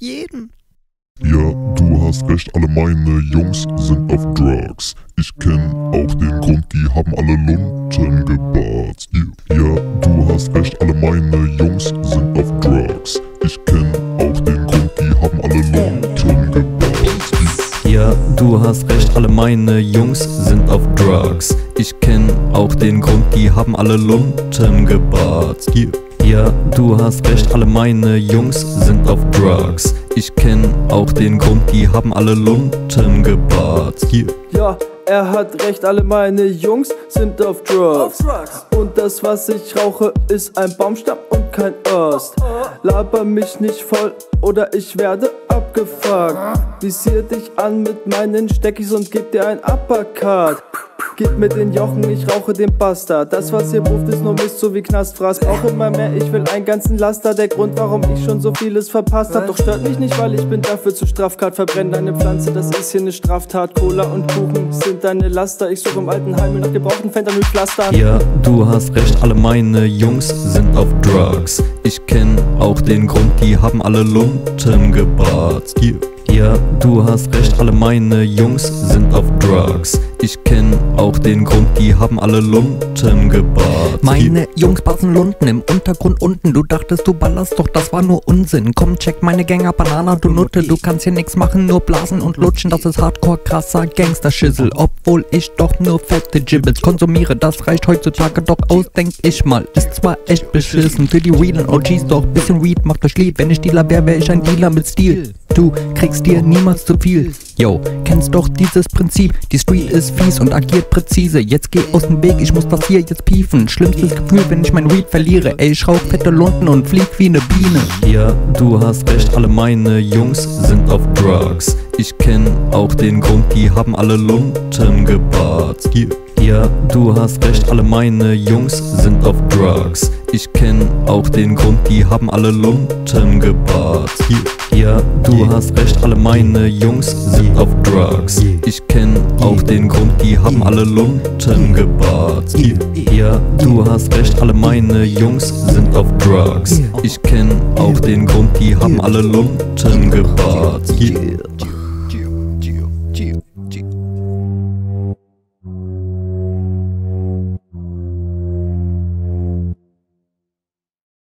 jeden. Ja, du hast recht, alle meine Jungs sind auf Drugs. Ich kenn auch den Grund, die haben alle Lunten gebarzt. Yeah. Ja, du hast recht, alle meine Jungs sind auf Drugs. Ich kenn auch den Grund, die haben alle Lunten gebarzt. Ja, du hast recht, alle meine Jungs sind auf Drugs. Ich kenn auch den Grund, die haben alle Lunten gebarzt. Yeah. Ja, du hast recht, alle meine Jungs sind auf Drugs. Ich kenn auch den Grund, die haben alle Lunten gebarzt. Yeah. Ja, er hat recht, alle meine Jungs sind auf Drugs. Und das, was ich rauche, ist ein Baumstamm und kein Ost. Laber mich nicht voll oder ich werde abgefuckt. Visier dich an mit meinen Steckis und gib dir ein Uppercut. Gib mir den Jochen, ich rauche den Bastard. Das, was ihr ruft, ist nur Mist, so wie Knastfraß. Brauch immer mehr, ich will einen ganzen Laster. Der Grund, warum ich schon so vieles verpasst hab. Doch stört mich nicht, weil ich bin dafür zu Straftat. Verbrenn deine Pflanze, das ist hier ne Straftat. Cola und Kuchen sind deine Laster. Ich suche im alten Heim nach gebrauchten Fentanylpflastern. Ja, du hast recht, alle meine Jungs sind auf Drugs. Ich kenn auch den Grund, die haben alle Lunten gebarzt. Yeah. Ja, du hast recht, alle meine Jungs sind auf Drugs. Ich kenn auch den Grund, die haben alle Lunten gebarzt. Meine Jungs passen Lunden im Untergrund unten. Du dachtest, du ballerst, doch das war nur Unsinn. Komm, check meine Gänger, Banana, du Nutte. Du kannst hier nix machen, nur blasen und lutschen. Das ist hardcore krasser Gangster-Schissel. Obwohl ich doch nur fette Gibbets konsumiere. Das reicht heutzutage doch aus, denk ich mal. Ist zwar echt beschissen für die realen OGs, doch bisschen Weed macht euch lieb. Wenn ich Dealer wär, wär ich ein Dealer mit Stil. Du kriegst dir niemals zu viel. Yo, kennst doch dieses Prinzip. Die Street ist fies und agiert präzise. Jetzt geh aus dem Weg, ich muss das hier jetzt piefen. Schlimmstes Gefühl, wenn ich mein Weed verliere. Ey, ich rauch fette Lunden und flieg wie ne Biene. Ja, du hast recht, alle meine Jungs sind auf Drugs. Ich kenn auch den Grund, die haben alle Lunten gebarzt. Yeah. Ja, du hast recht, alle meine Jungs sind auf Drugs. Ich kenn auch den Grund, die haben alle Lunten gebarzt. Yeah. Ja, du hast recht, alle meine Jungs sind auf Drugs. Ich kenn auch den Grund, die haben alle Lunten gebarzt. Yeah. Ja, du hast recht, alle meine Jungs sind auf Drugs. Ich kenn auch den Grund, die haben alle Lunten gebarzt. Yeah.